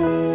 Ooh.